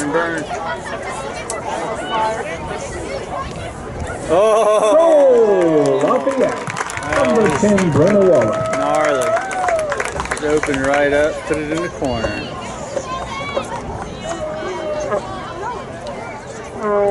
Burn, burn. Oh, Oh, Lafayette. Number 10, Brenna Waller. gnarly. Just open right up, put it in the corner. Oh.